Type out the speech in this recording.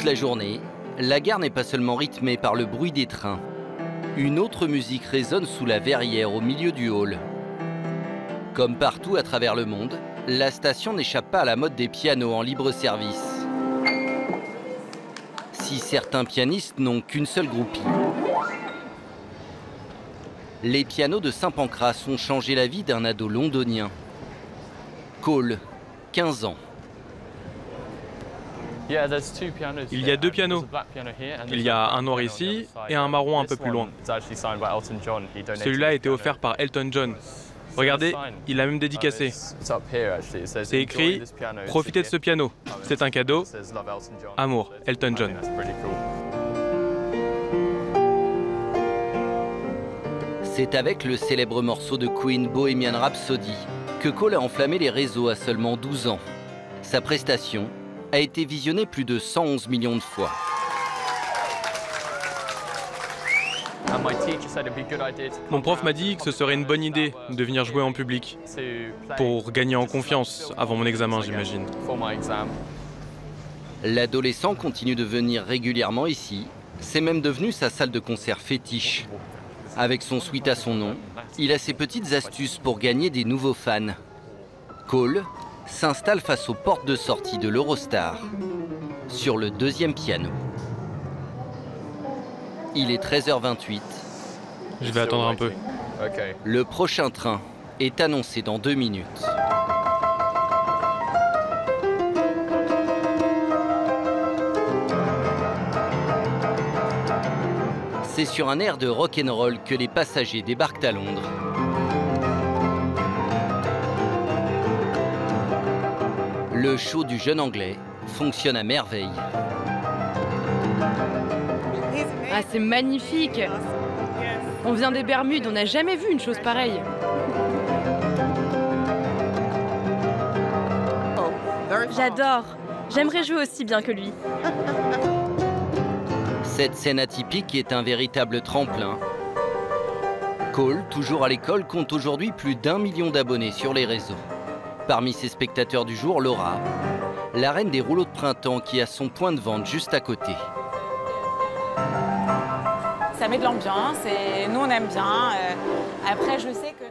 Toute la journée, la gare n'est pas seulement rythmée par le bruit des trains. Une autre musique résonne sous la verrière au milieu du hall. Comme partout à travers le monde, la station n'échappe pas à la mode des pianos en libre service. Si certains pianistes n'ont qu'une seule groupie. Les pianos de Saint-Pancras ont changé la vie d'un ado londonien. Cole, 15 ans. Il y a deux pianos. Il y a un noir ici et un marron un peu plus loin. Celui-là a été offert par Elton John. Regardez, il l'a même dédicacé. C'est écrit Profitez de ce piano. C'est un cadeau. Amour, Elton John. C'est avec le célèbre morceau de Queen Bohemian Rhapsody que Cole a enflammé les réseaux à seulement 12 ans. Sa prestation a été visionnée plus de 111 millions de fois. Mon prof m'a dit que ce serait une bonne idée de venir jouer en public pour gagner en confiance avant mon examen, j'imagine. L'adolescent continue de venir régulièrement ici. C'est même devenu sa salle de concert fétiche. Avec son suite à son nom, il a ses petites astuces pour gagner des nouveaux fans. Cole s'installe face aux portes de sortie de l'Eurostar, sur le deuxième piano. Il est 13h28. Je vais attendre un peu. Le prochain train est annoncé dans deux minutes. C'est sur un air de rock'n'roll que les passagers débarquent à Londres. Le show du jeune anglais fonctionne à merveille. Ah, c'est magnifique On vient des Bermudes, on n'a jamais vu une chose pareille. J'adore J'aimerais jouer aussi bien que lui. Cette scène atypique est un véritable tremplin. Cole, toujours à l'école, compte aujourd'hui plus d'un million d'abonnés sur les réseaux. Parmi ses spectateurs du jour, Laura, la reine des rouleaux de printemps qui a son point de vente juste à côté. Ça met de l'ambiance et nous on aime bien. Euh, après je sais que...